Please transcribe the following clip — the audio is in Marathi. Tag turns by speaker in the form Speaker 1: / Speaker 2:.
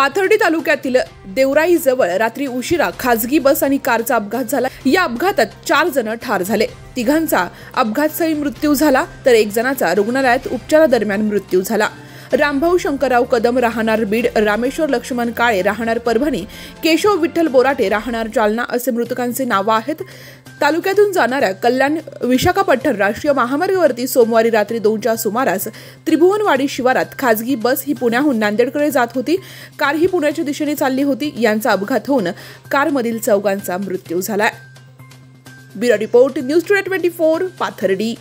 Speaker 1: पाथर्डी तालुक्यातील देवराईजवळ रात्री उशिरा खाजगी बस आणि कारचा अपघात झाला. या अपघातात चार जण ठार झाले. तिघांचा अपघातस्थळी मृत्यू झाला तर एक जणाचा रुग्णालयात उपचारादरम्यान मृत्यू झाला. रामभाऊ शंकरराव कदम राहणार बीड रामेश्वर लक्ष्मण काळे राहणार परभणी केशव विठ्ठल बोराटे राहणार जालना असे मृतकांचे नावं आहेत. तालुक्यातून जाणाऱ्या कल्याण विशाखापट्टण राष्ट्रीय महामार्गावरती सोमवारी रात्री दोनच्या सुमारास त्रिभुवनवाडी शिवारात खासगी बस ही पुण्याहून नांदेडकडे जात होती. कार ही पुण्याच्या दिशेने चालली होती. यांचा अपघात होऊन कारमधील चौघांचा मृत्यू झाला bureau report news today twenty four Pathardi.